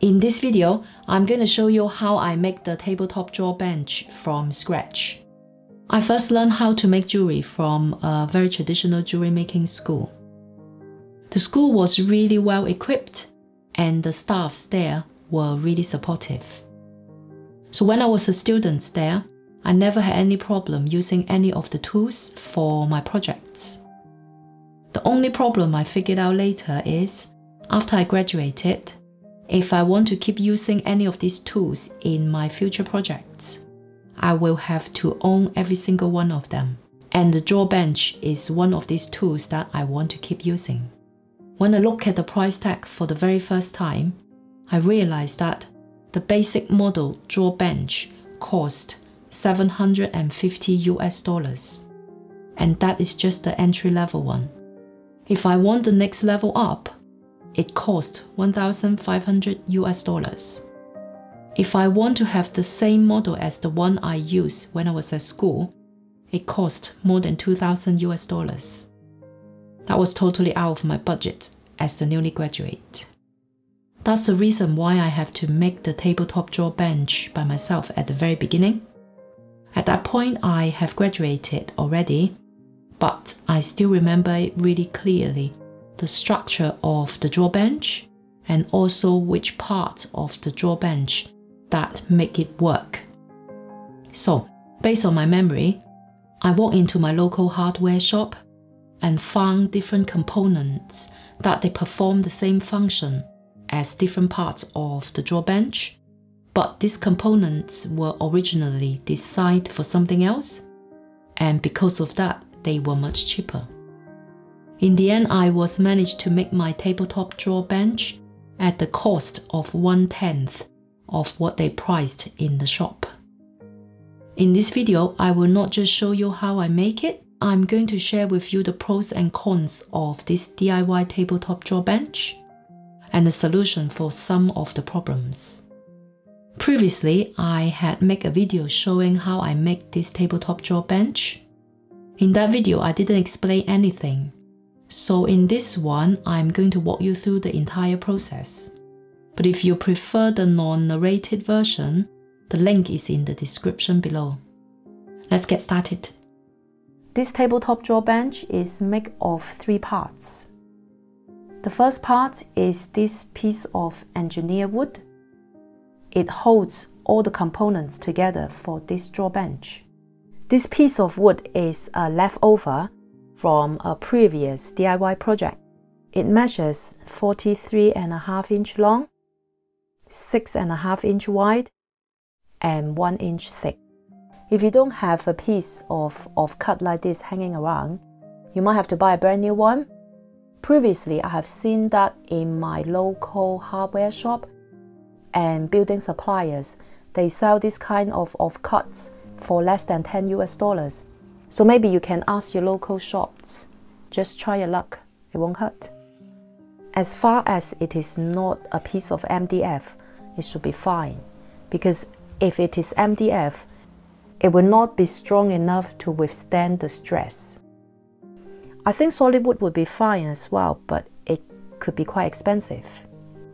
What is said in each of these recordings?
In this video, I'm going to show you how I make the tabletop draw bench from scratch. I first learned how to make jewelry from a very traditional jewelry making school. The school was really well equipped and the staffs there were really supportive. So when I was a student there, I never had any problem using any of the tools for my projects. The only problem I figured out later is, after I graduated, if I want to keep using any of these tools in my future projects, I will have to own every single one of them. And the draw bench is one of these tools that I want to keep using. When I look at the price tag for the very first time, I realized that the basic model draw bench cost 750 US dollars. And that is just the entry level one. If I want the next level up, it cost 1500 US dollars. If I want to have the same model as the one I used when I was at school, it cost more than 2000 US dollars. That was totally out of my budget as a newly graduate. That's the reason why I have to make the tabletop draw bench by myself at the very beginning. At that point, I have graduated already, but I still remember it really clearly the structure of the drawbench and also which part of the drawbench that make it work. So, based on my memory, I walked into my local hardware shop and found different components that they perform the same function as different parts of the drawbench, but these components were originally designed for something else, and because of that, they were much cheaper. In the end, I was managed to make my tabletop draw bench at the cost of one tenth of what they priced in the shop. In this video, I will not just show you how I make it, I'm going to share with you the pros and cons of this DIY tabletop draw bench and the solution for some of the problems. Previously, I had made a video showing how I make this tabletop draw bench. In that video, I didn't explain anything. So in this one, I'm going to walk you through the entire process. But if you prefer the non-narrated version, the link is in the description below. Let's get started. This tabletop draw bench is made of three parts. The first part is this piece of engineer wood. It holds all the components together for this draw bench. This piece of wood is a leftover from a previous DIY project. It measures 43.5 inch long, 6.5 inch wide, and 1 inch thick. If you don't have a piece of, of cut like this hanging around, you might have to buy a brand new one Previously, I have seen that in my local hardware shop and building suppliers, they sell this kind of, of cuts for less than 10 US dollars. So maybe you can ask your local shops. Just try your luck, it won't hurt. As far as it is not a piece of MDF, it should be fine. Because if it is MDF, it will not be strong enough to withstand the stress. I think solid wood would be fine as well, but it could be quite expensive.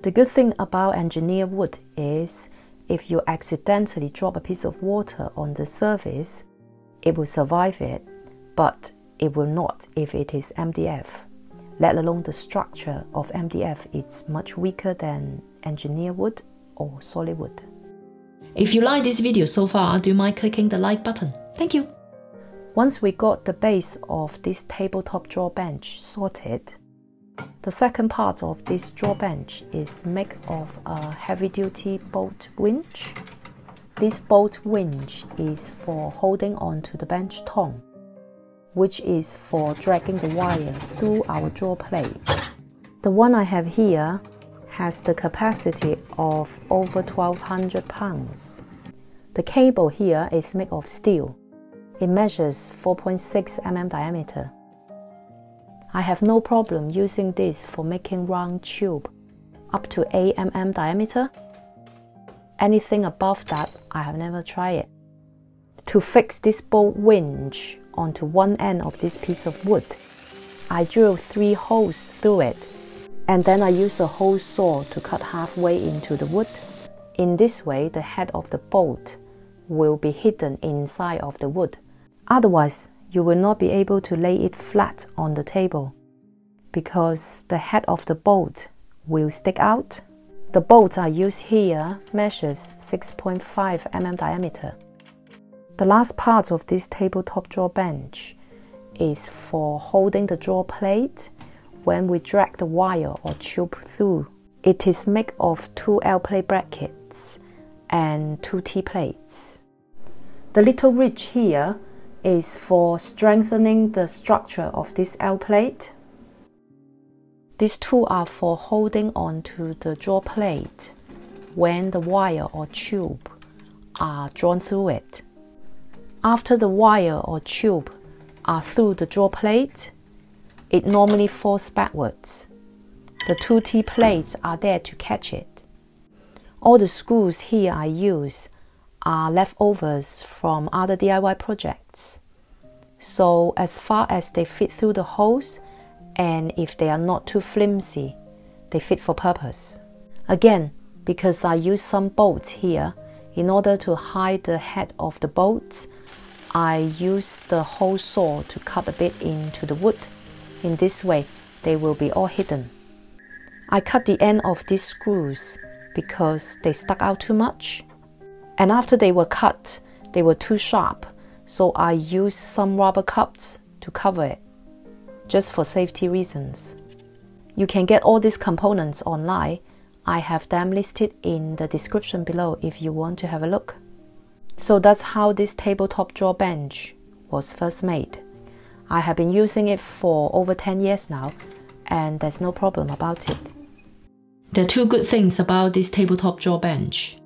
The good thing about engineered wood is if you accidentally drop a piece of water on the surface, it will survive it, but it will not if it is MDF. Let alone the structure of MDF is much weaker than engineered wood or solid wood. If you like this video so far, do you mind clicking the like button? Thank you. Once we got the base of this tabletop draw bench sorted, the second part of this draw bench is made of a heavy-duty boat winch. This boat winch is for holding on to the bench tong, which is for dragging the wire through our draw plate. The one I have here has the capacity of over 1200 pounds. The cable here is made of steel it measures 4.6 mm diameter. I have no problem using this for making round tube up to 8 mm diameter. Anything above that, I have never tried it. To fix this boat winch onto one end of this piece of wood, I drilled three holes through it And then I use a hole saw to cut halfway into the wood. In this way, the head of the bolt will be hidden inside of the wood. Otherwise, you will not be able to lay it flat on the table because the head of the bolt will stick out. The bolt I use here measures 6.5 mm diameter. The last part of this tabletop draw bench is for holding the draw plate when we drag the wire or tube through. It is made of two L-plate brackets and two T-plates. The little ridge here is for strengthening the structure of this L-plate. These two are for holding onto the draw plate when the wire or tube are drawn through it. After the wire or tube are through the draw plate, it normally falls backwards. The two T plates are there to catch it. All the screws here I use are leftovers from other DIY projects. So as far as they fit through the holes, and if they are not too flimsy, they fit for purpose. Again, because I use some bolts here, in order to hide the head of the bolts, I use the hole saw to cut a bit into the wood. In this way, they will be all hidden. I cut the end of these screws because they stuck out too much. And after they were cut, they were too sharp, so I used some rubber cups to cover it, just for safety reasons. You can get all these components online. I have them listed in the description below if you want to have a look. So that's how this tabletop draw bench was first made. I have been using it for over 10 years now, and there's no problem about it. There are two good things about this tabletop draw bench.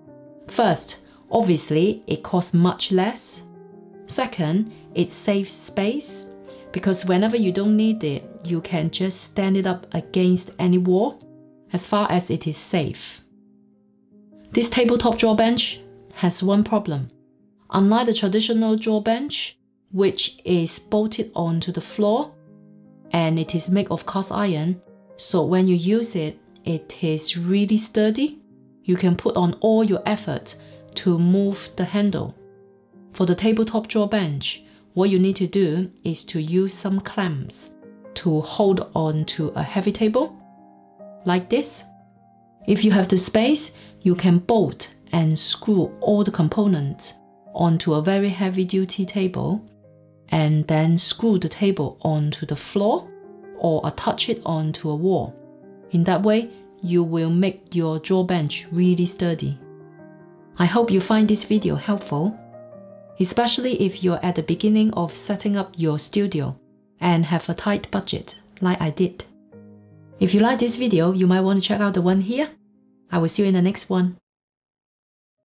First, obviously, it costs much less. Second, it saves space because whenever you don't need it, you can just stand it up against any wall as far as it is safe. This tabletop draw bench has one problem. Unlike the traditional draw bench, which is bolted onto the floor and it is made of cast iron, so when you use it, it is really sturdy. You can put on all your effort to move the handle. For the tabletop draw bench, what you need to do is to use some clamps to hold on to a heavy table, like this. If you have the space, you can bolt and screw all the components onto a very heavy duty table and then screw the table onto the floor or attach it onto a wall. In that way, you will make your draw bench really sturdy. I hope you find this video helpful, especially if you're at the beginning of setting up your studio and have a tight budget like I did. If you like this video, you might want to check out the one here. I will see you in the next one.